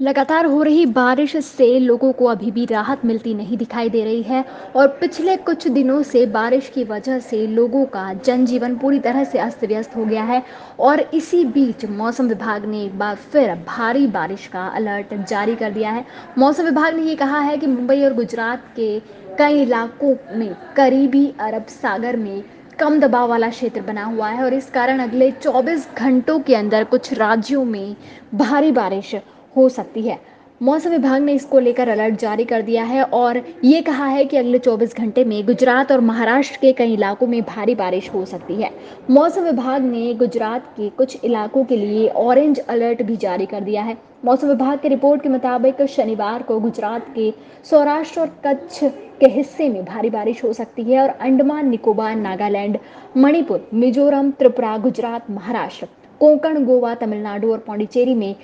लगातार हो रही बारिश से लोगों को अभी भी राहत मिलती नहीं दिखाई दे रही है और पिछले कुछ दिनों से बारिश की वजह से लोगों का जनजीवन पूरी तरह से अस्त व्यस्त हो गया है और इसी बीच मौसम विभाग ने एक बार फिर भारी बारिश का अलर्ट जारी कर दिया है। मौसम विभाग ने ये कहा है कि मुंबई और गुजरात के कई इलाकों में, करीबी अरब सागर में कम दबाव वाला क्षेत्र बना हुआ है और इस कारण अगले 24 घंटों के अंदर कुछ राज्यों में भारी बारिश हो सकती है। मौसम विभाग ने इसको लेकर अलर्ट जारी कर दिया है और ये कहा है कि अगले 24 घंटे में गुजरात और महाराष्ट्र के कई इलाकों में भारी बारिश हो सकती है। मौसम विभाग ने गुजरात के कुछ इलाकों के लिए ऑरेंज अलर्ट भी जारी कर दिया है। मौसम विभाग की रिपोर्ट के मुताबिक शनिवार को गुजरात के सौराष्ट्र और कच्छ के हिस्से में भारी बारिश हो सकती है और अंडमान, निकोबार, नागालैंड, मणिपुर, मिजोरम, त्रिपुरा, गुजरात, महाराष्ट्र, कोंकण, गोवा, तमिलनाडु और पौंडीचेरी में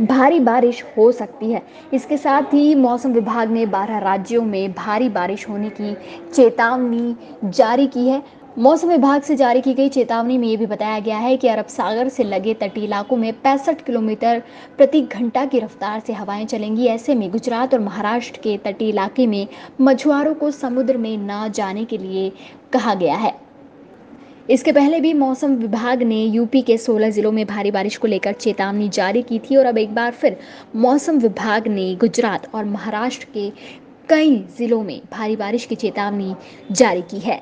भारी बारिश हो सकती है। इसके साथ ही मौसम विभाग ने 12 राज्यों में भारी बारिश होने की चेतावनी जारी की है। मौसम विभाग से जारी की गई चेतावनी में ये भी बताया गया है कि अरब सागर से लगे तटीय इलाकों में पैंसठ किलोमीटर प्रति घंटा की रफ्तार से हवाएँ चलेंगी। ऐसे में गुजरात और महाराष्ट्र के तटीय इलाके में मछुआरों को समुद्र में न जाने के लिए कहा गया है। इसके पहले भी मौसम विभाग ने यूपी के 16 जिलों में भारी बारिश को लेकर चेतावनी जारी की थी और अब एक बार फिर मौसम विभाग ने गुजरात और महाराष्ट्र के कई जिलों में भारी बारिश की चेतावनी जारी की है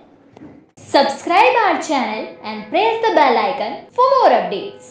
subscribe our channel and press the bell icon for more updates.